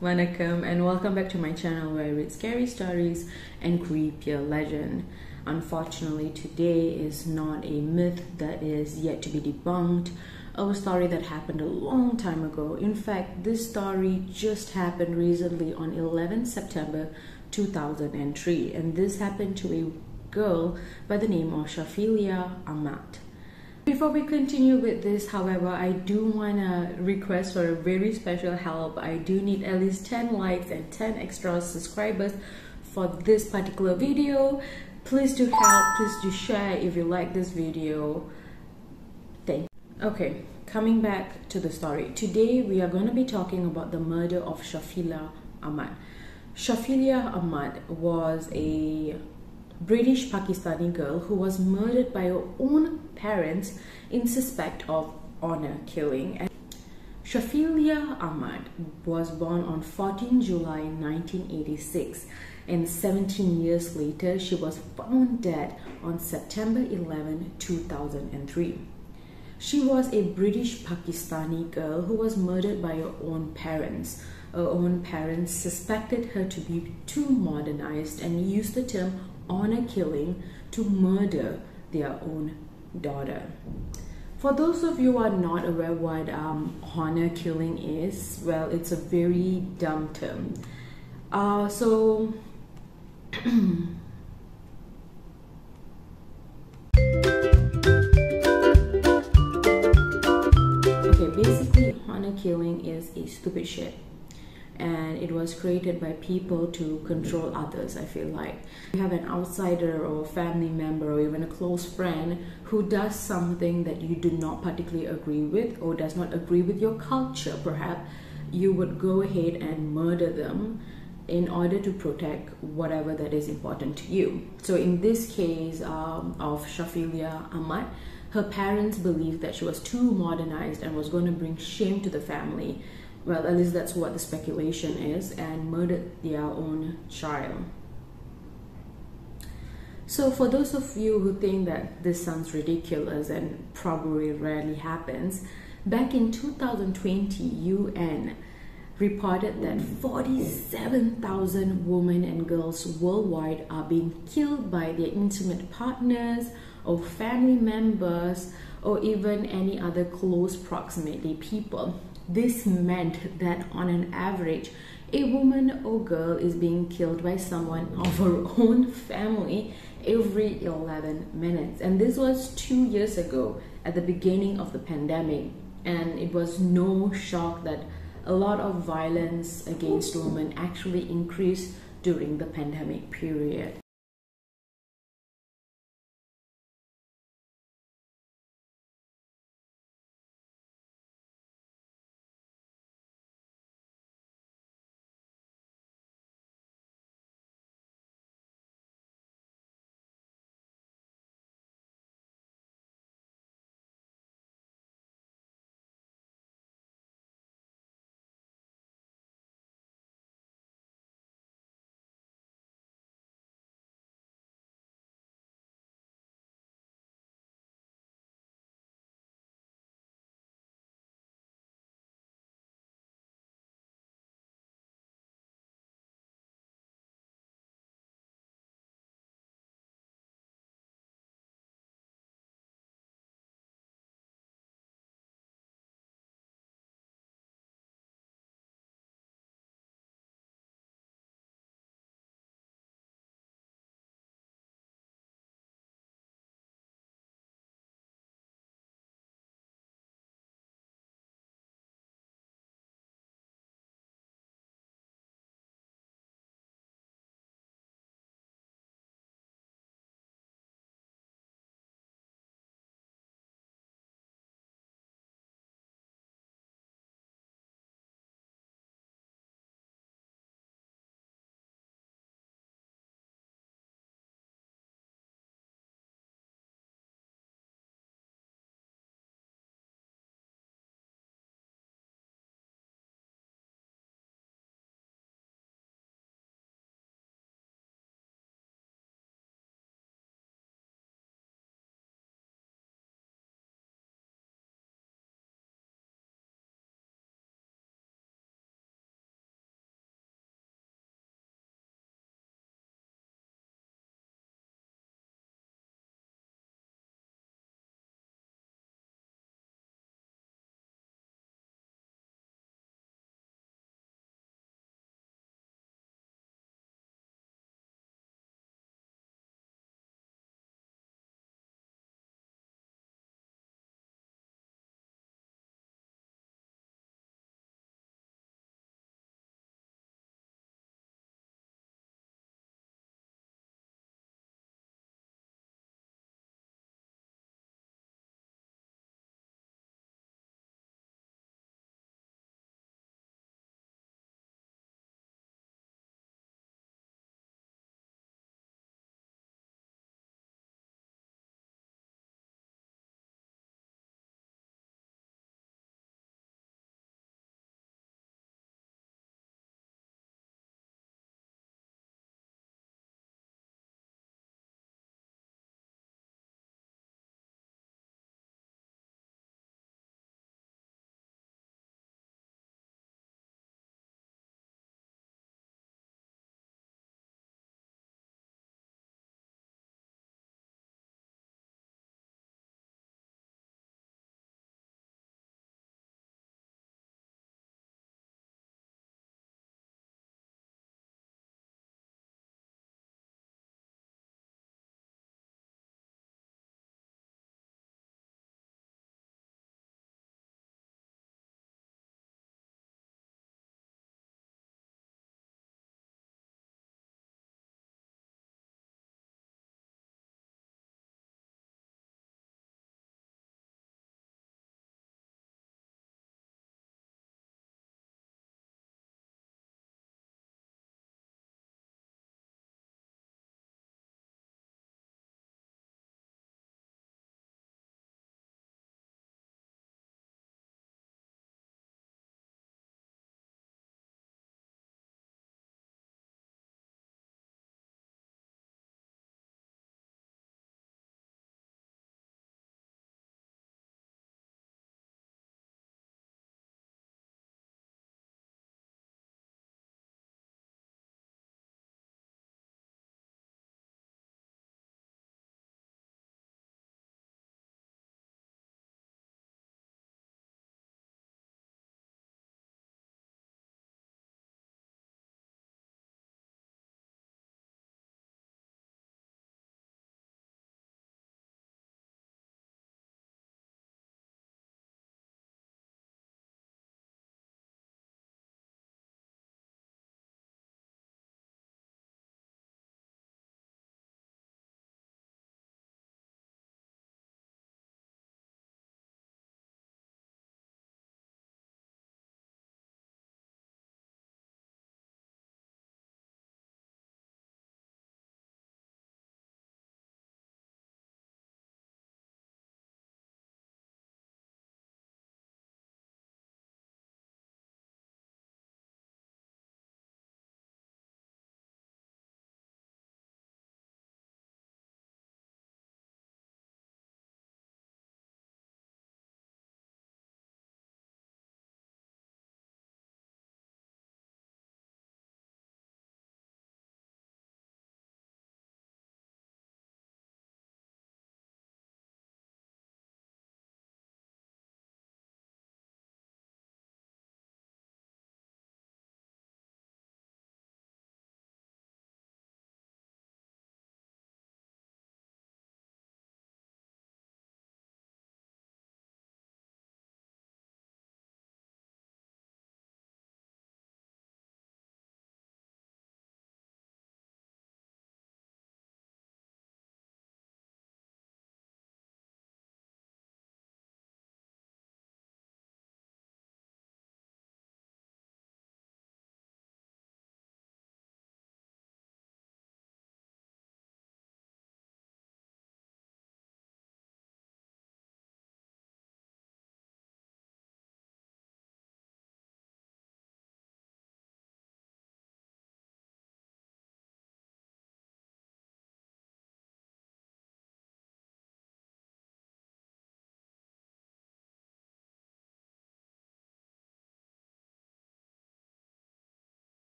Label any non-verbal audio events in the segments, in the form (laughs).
Vanakkam and welcome back to my channel where I read scary stories and creepier legend. Unfortunately, today is not a myth that is yet to be debunked, a story that happened a long time ago. In fact, this story just happened recently on 11 September 2003 and this happened to a girl by the name of Shafilea Ahmed. Before we continue with this, however, I do want to request for a very special help. I do need at least 10 likes and 10 extra subscribers for this particular video. Please do help, please do share if you like this video. Thank you. Okay, coming back to the story. Today we are going to be talking about the murder of Shafilea Ahmed. Shafilea Ahmed was a British Pakistani girl who was murdered by her own parents in suspect of honor killing. Shafilea Ahmed was born on 14 July 1986 and 17 years later she was found dead on September 11, 2003. She was a British Pakistani girl who was murdered by her own parents. Her own parents suspected her to be too modernized and used the term honor killing to murder their own daughter. For those of you who are not aware what um, honor killing is, well, it's a very dumb term. Uh, so, (clears throat) okay, basically, honor killing is a stupid shit and it was created by people to control others i feel like you have an outsider or a family member or even a close friend who does something that you do not particularly agree with or does not agree with your culture perhaps you would go ahead and murder them in order to protect whatever that is important to you. So in this case um, of Shafilea Ahmed, her parents believed that she was too modernized and was going to bring shame to the family well, at least that's what the speculation is, and murdered their own child. So, for those of you who think that this sounds ridiculous and probably rarely happens, back in 2020, UN reported that 47,000 women and girls worldwide are being killed by their intimate partners or family members or even any other close proximity people. This meant that on an average, a woman or girl is being killed by someone (laughs) of her own family every 11 minutes. And this was two years ago at the beginning of the pandemic. And it was no shock that a lot of violence against women actually increased during the pandemic period.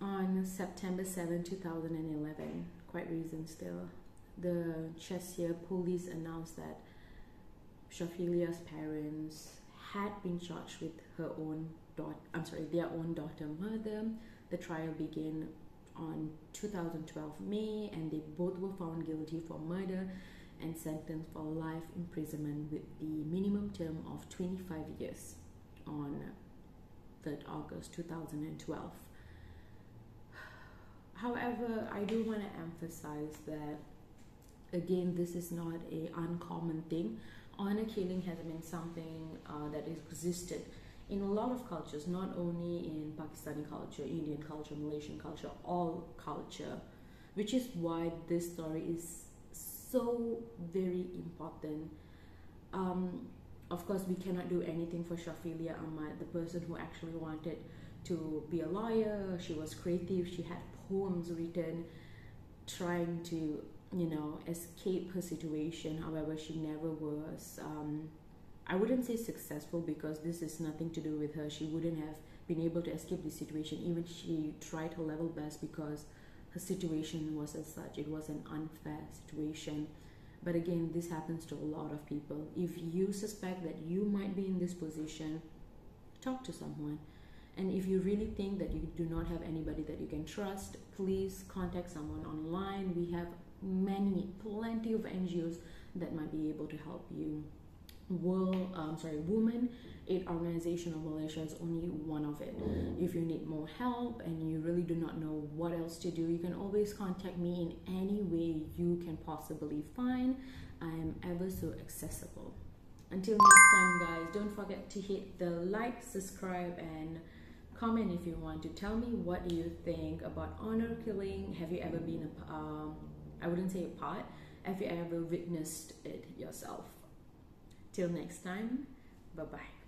On September 7, 2011, quite recent still, the Cheshire police announced that Shafilea's parents had been charged with her own daughter, I'm sorry, their own daughter murder. The trial began on 2012 May and they both were found guilty for murder and sentenced for life imprisonment with the minimum term of 25 years on 3rd August 2012. However, I do want to emphasize that again, this is not a uncommon thing. Honor killing has been something uh, that existed in a lot of cultures, not only in Pakistani culture, Indian culture, Malaysian culture, all culture, which is why this story is so very important. Um, of course, we cannot do anything for Shafilea Ahmed, the person who actually wanted to be a lawyer. She was creative. She had poems written, trying to you know escape her situation. However, she never was. Um, I wouldn't say successful because this is nothing to do with her. She wouldn't have been able to escape the situation. Even she tried her level best because her situation was as such. It was an unfair situation. But again, this happens to a lot of people. If you suspect that you might be in this position, talk to someone. And if you really think that you do not have anybody that you can trust, please contact someone online. We have many, plenty of NGOs that might be able to help you world um, sorry woman aid organization of malaysia is only one of it. If you need more help and you really do not know what else to do you can always contact me in any way you can possibly find. I am ever so accessible. Until next time guys don't forget to hit the like subscribe and comment if you want to tell me what you think about honor killing. Have you ever been a um, i wouldn't say a part. Have you ever witnessed it yourself Till next time, bye bye.